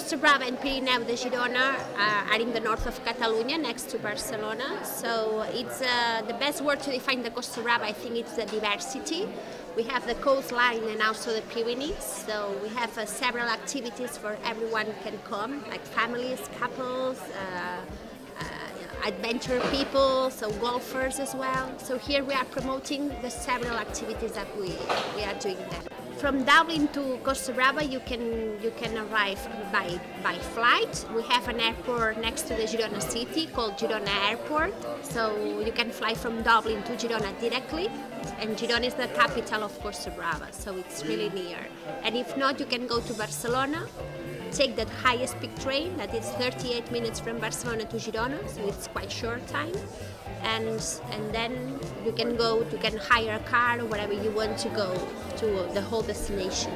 Costa Brava and Pirineu de Girona uh, are in the north of Catalonia, next to Barcelona. So it's uh, the best word to define the Costa Brava. I think it's the diversity. We have the coastline and also the Pyrenees. So we have uh, several activities for everyone can come, like families, couples. Uh, uh, adventure people, so golfers as well. So here we are promoting the several activities that we, we are doing there. From Dublin to Costa Brava, you can you can arrive by by flight. We have an airport next to the Girona city called Girona Airport, so you can fly from Dublin to Girona directly. And Girona is the capital of Costa Brava, so it's really near. And if not, you can go to Barcelona take that highest peak train that is 38 minutes from Barcelona to Girona, so it's quite short time. And and then you can go, you can hire a car or whatever you want to go to the whole destination.